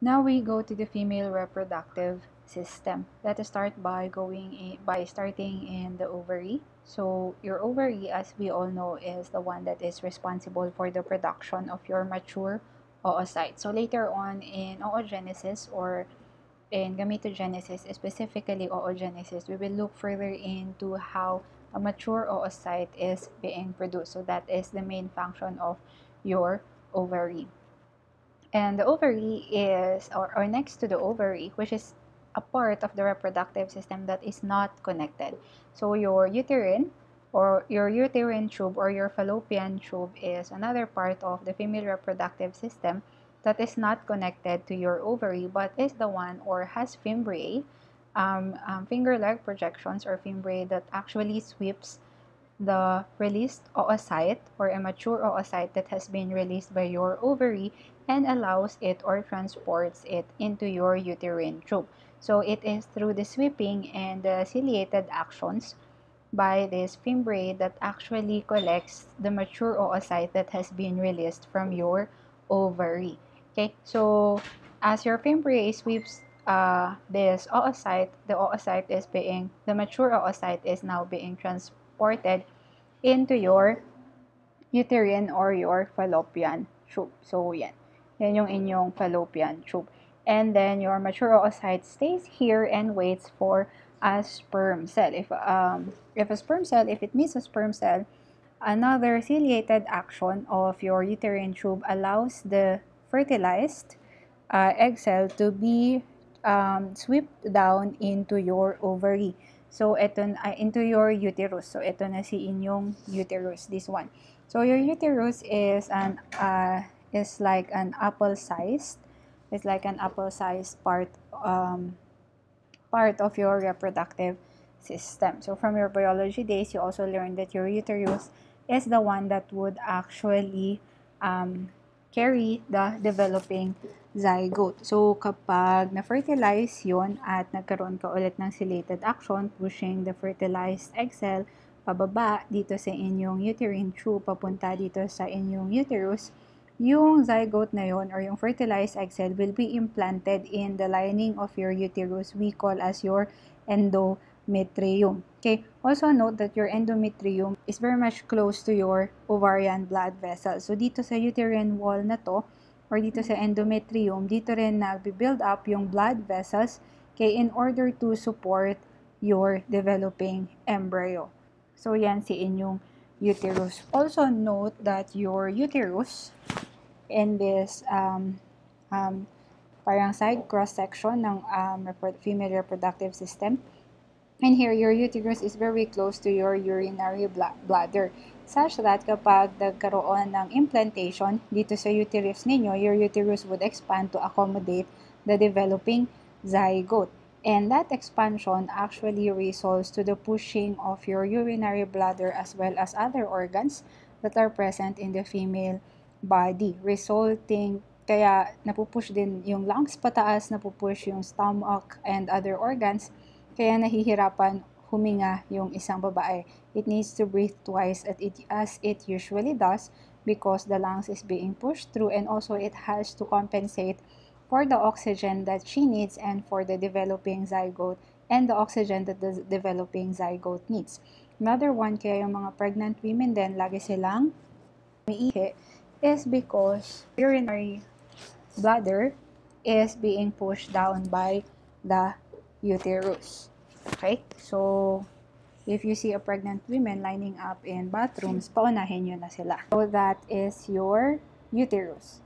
Now we go to the female reproductive system. Let us start by going in, by starting in the ovary. So your ovary, as we all know, is the one that is responsible for the production of your mature oocyte. So later on in oogenesis or in gametogenesis, specifically oogenesis, we will look further into how a mature oocyte is being produced. So that is the main function of your ovary. And the ovary is, or, or next to the ovary, which is a part of the reproductive system that is not connected. So your uterine or your uterine tube or your fallopian tube is another part of the female reproductive system that is not connected to your ovary but is the one or has fimbriae, um, um, finger-like projections or fimbriae that actually sweeps the released oocyte or a mature oocyte that has been released by your ovary and allows it or transports it into your uterine tube. So it is through the sweeping and the ciliated actions by this fimbriae that actually collects the mature oocyte that has been released from your ovary. Okay, so as your fimbriae sweeps uh, this oocyte, the oocyte is being, the mature oocyte is now being transported into your uterine or your fallopian tube. So, yan. Yan yung inyong fallopian tube. And then your mature oocyte stays here and waits for a sperm cell. If um if a sperm cell, if it meets a sperm cell, another ciliated action of your uterine tube allows the fertilized uh, egg cell to be um, swept down into your ovary. So, ito uh, into your uterus. So, ito na si inyong uterus, this one. So, your uterus is an uh, is like an apple-sized, it's like an apple-sized part, um, part of your reproductive system. So from your biology days, you also learned that your uterus is the one that would actually um, carry the developing zygote. So, kapag na-fertilize yon at nagkaroon ka ulit ng ciliated action, pushing the fertilized egg cell pababa dito sa inyong uterine tube, papunta dito sa inyong uterus, yung zygote na yon or yung fertilized egg cell will be implanted in the lining of your uterus we call as your endometrium. Okay, also note that your endometrium is very much close to your ovarian blood vessel. So dito sa uterine wall na to, or dito sa endometrium, dito rin nagbi-build up yung blood vessels okay, in order to support your developing embryo. So yan si inyong uterus. Also note that your uterus in this um, um, parang side cross-section ng um, female reproductive system. And here, your uterus is very close to your urinary bladder such that kapag nagkaroon ng implantation dito sa uterus ninyo, your uterus would expand to accommodate the developing zygote. And that expansion actually results to the pushing of your urinary bladder as well as other organs that are present in the female body, resulting kaya napupush din yung lungs pataas, napupush yung stomach and other organs, kaya nahihirapan huminga yung isang babae. It needs to breathe twice at it, as it usually does because the lungs is being pushed through and also it has to compensate for the oxygen that she needs and for the developing zygote and the oxygen that the developing zygote needs. Another one, kaya yung mga pregnant women din, lagi silang umiihi, is because urinary bladder is being pushed down by the uterus. Okay? So, if you see a pregnant woman lining up in bathrooms, paunahin nyo na sila. So, that is your uterus.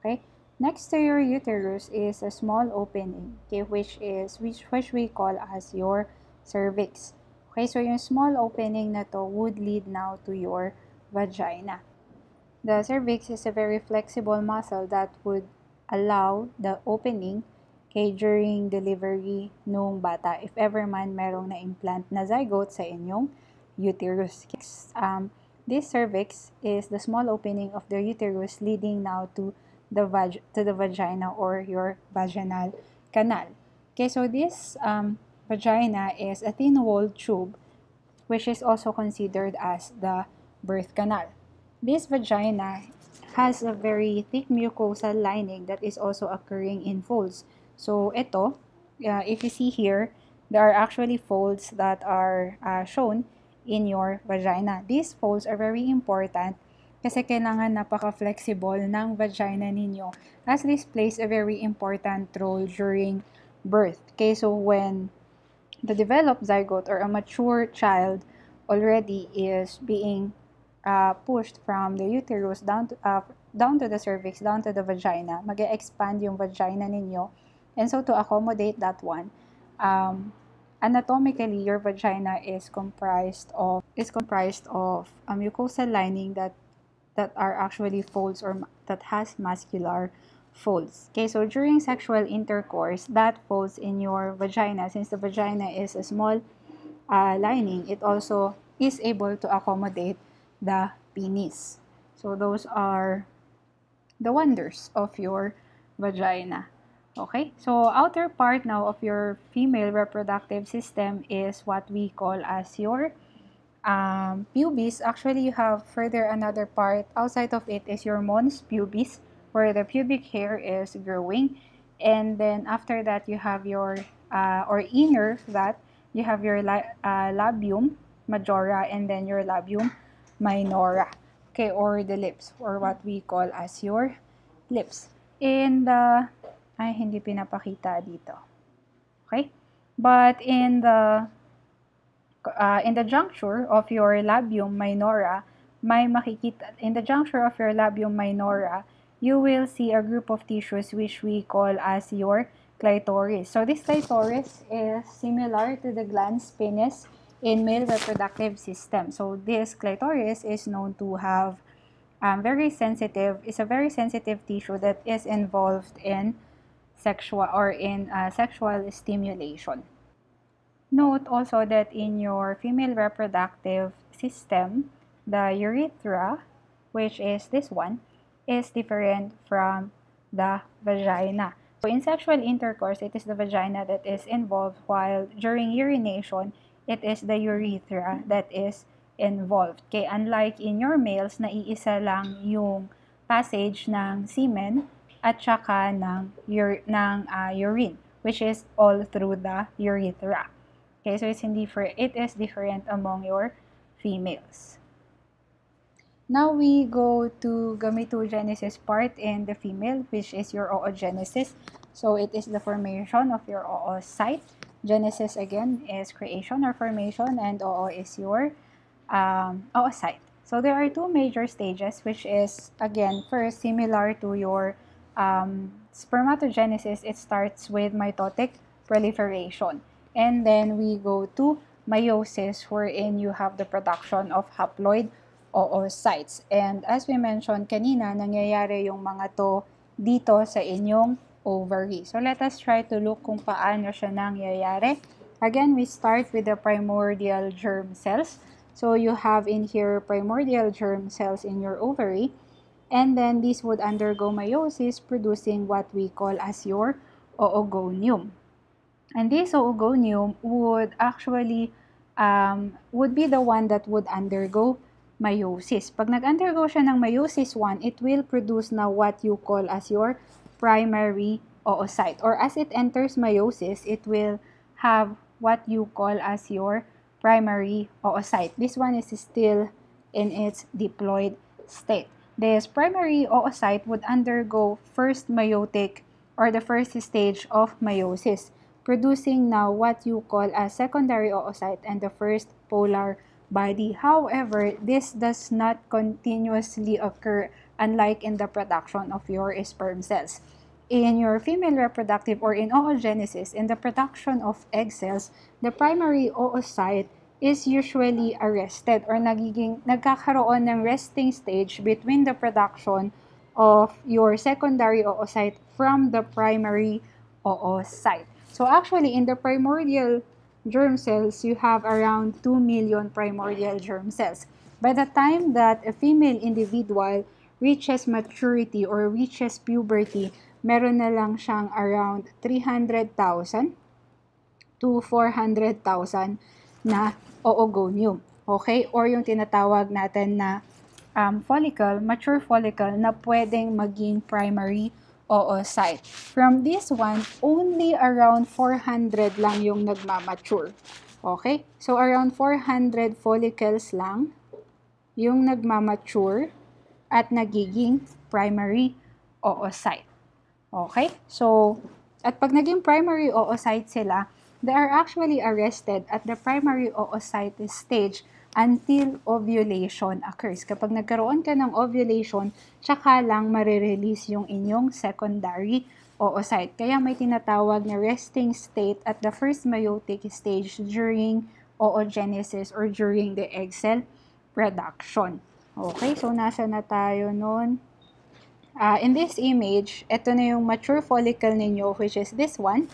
Okay? Next to your uterus is a small opening, okay, which is which which we call as your cervix. Okay, so yung small opening na to would lead now to your vagina. The cervix is a very flexible muscle that would allow the opening during delivery nung bata if ever man merong na-implant na zygote sa inyong uterus. Um, this cervix is the small opening of the uterus leading now to the vag to the vagina or your vaginal canal. Okay, so this um, vagina is a thin-walled tube which is also considered as the birth canal. This vagina has a very thick mucosal lining that is also occurring in folds. So, ito, uh, if you see here, there are actually folds that are uh, shown in your vagina. These folds are very important kasi kailangan napaka-flexible ng vagina ninyo as this plays a very important role during birth. Okay, so when the developed zygote or a mature child already is being uh, pushed from the uterus down to, uh, down to the cervix, down to the vagina, mag expand yung vagina ninyo. And so to accommodate that one, um, anatomically your vagina is comprised of is comprised of a mucosal lining that that are actually folds or that has muscular folds. Okay, so during sexual intercourse, that folds in your vagina, since the vagina is a small uh, lining, it also is able to accommodate the penis. So those are the wonders of your vagina. Okay, so outer part now of your female reproductive system is what we call as your um, pubis, actually you have further another part. Outside of it is your mons pubis where the pubic hair is growing. And then after that you have your uh, or inner that you have your la uh, labium majora and then your labium minora. Okay? Or the lips or what we call as your lips. And the ay hindi pinapakita dito okay but in the uh, in the juncture of your labium minora, may makikita, in the juncture of your labium minora, you will see a group of tissues which we call as your clitoris. So this clitoris is similar to the glans penis in male reproductive system. So this clitoris is known to have um, very sensitive, is a very sensitive tissue that is involved in sexual or in uh, sexual stimulation. Note also that in your female reproductive system, the urethra, which is this one, is different from the vagina. So in sexual intercourse, it is the vagina that is involved while during urination, it is the urethra that is involved. Okay, unlike in your males, naiisa lang yung passage ng semen at saka ng, ur ng uh, urine, which is all through the urethra. Okay, so it's different. It is different among your females. Now we go to gametogenesis part in the female, which is your oogenesis. So it is the formation of your oocyte. Genesis again is creation or formation, and oo is your um, oocyte. So there are two major stages, which is again first similar to your um, spermatogenesis. It starts with mitotic proliferation. And then we go to meiosis wherein you have the production of haploid oocytes. And as we mentioned kanina, nangyayari yung mga to dito sa inyong ovary. So let us try to look kung paano siya nangyayari. Again, we start with the primordial germ cells. So you have in here primordial germ cells in your ovary. And then these would undergo meiosis producing what we call as your oogonium. And this oogonium would actually um, would be the one that would undergo meiosis. Pag nag-undergo siya ng meiosis 1, it will produce na what you call as your primary oocyte. Or as it enters meiosis, it will have what you call as your primary oocyte. This one is still in its diploid state. This primary oocyte would undergo first meiotic or the first stage of meiosis producing now what you call a secondary oocyte and the first polar body. However, this does not continuously occur unlike in the production of your sperm cells. In your female reproductive or in oogenesis, in the production of egg cells, the primary oocyte is usually arrested or nagiging, nagkakaroon ng resting stage between the production of your secondary oocyte from the primary oocyte. So actually, in the primordial germ cells, you have around 2 million primordial germ cells. By the time that a female individual reaches maturity or reaches puberty, meron na lang siyang around 300,000 to 400,000 na oogonium. Okay? Or yung tinatawag natin na um, follicle, mature follicle na pwedeng maging primary oocyte. From this one, only around 400 lang yung nagmamature. Okay? So, around 400 follicles lang yung nagmamature at nagiging primary oocyte. Okay? So, at pag naging primary oocyte sila, they are actually arrested at the primary oocyte stage until ovulation occurs. Kapag nagkaroon ka ng ovulation, tsaka lang marirelease yung inyong secondary oocyte. Kaya may tinatawag na resting state at the first meiotic stage during oogenesis or during the egg cell production. Okay, so nasa na tayo nun? Uh, in this image, ito na yung mature follicle ninyo, which is this one.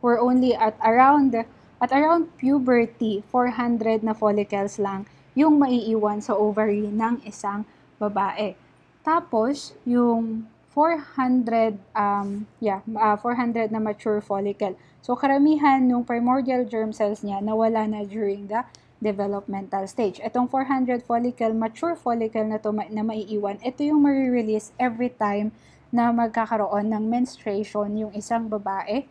We're only at around at around puberty, 400 na follicles lang yung maiiwan sa ovary ng isang babae. Tapos, yung 400, um, yeah, uh, 400 na mature follicle. So, karamihan ng primordial germ cells niya nawala na during the developmental stage. Itong 400 follicle, mature follicle na to na maiiwan, ito yung ma-release every time na magkakaroon ng menstruation yung isang babae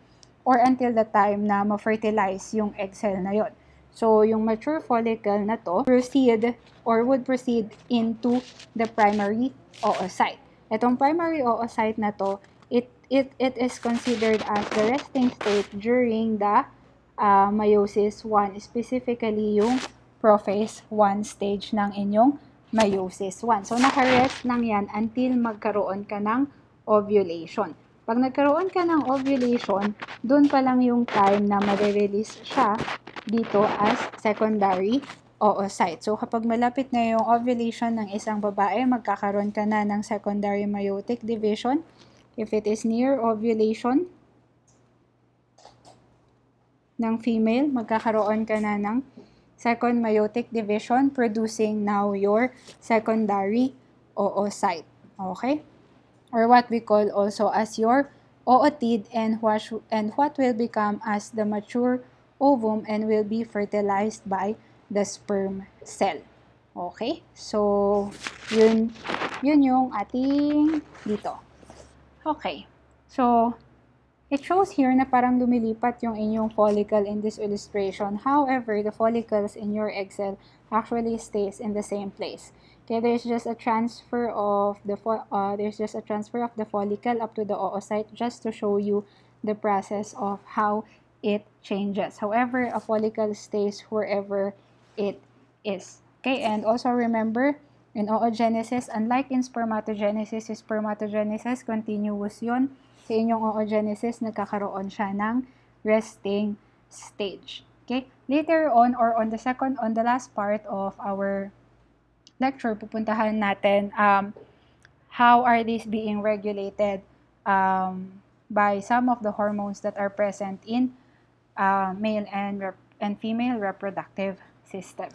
or until the time na ma-fertilize yung egg cell na yon. So, yung mature follicle na to proceed or would proceed into the primary oocyte. Itong primary oocyte na to, it, it, it is considered as the resting state during the uh, meiosis 1, specifically yung prophase 1 stage ng inyong meiosis 1. So, nakarest lang yan until magkaroon ka ng ovulation. Pag nagkaroon ka ng ovulation, doon pa lang yung time na ma-release siya dito as secondary oocyte. So, kapag malapit na yung ovulation ng isang babae, magkakaroon ka na ng secondary meiotic division. If it is near ovulation ng female, magkakaroon ka na ng second meiotic division producing now your secondary oocyte. Okay? Or what we call also as your ootid and what, and what will become as the mature ovum and will be fertilized by the sperm cell. Okay? So, yun, yun yung ating dito. Okay. So, it shows here na parang lumilipat yung inyong follicle in this illustration. However, the follicles in your egg cell actually stays in the same place. Okay, there's just a transfer of the uh, there's just a transfer of the follicle up to the oocyte just to show you the process of how it changes. However, a follicle stays wherever it is. Okay, and also remember in oogenesis, unlike in spermatogenesis, spermatogenesis continuous yun. Sa inyong oogenesis, nagkakaroon siya ng resting stage. Okay? Later on or on the second on the last part of our lecture, pupuntahan natin um, how are these being regulated um, by some of the hormones that are present in uh, male and, and female reproductive system.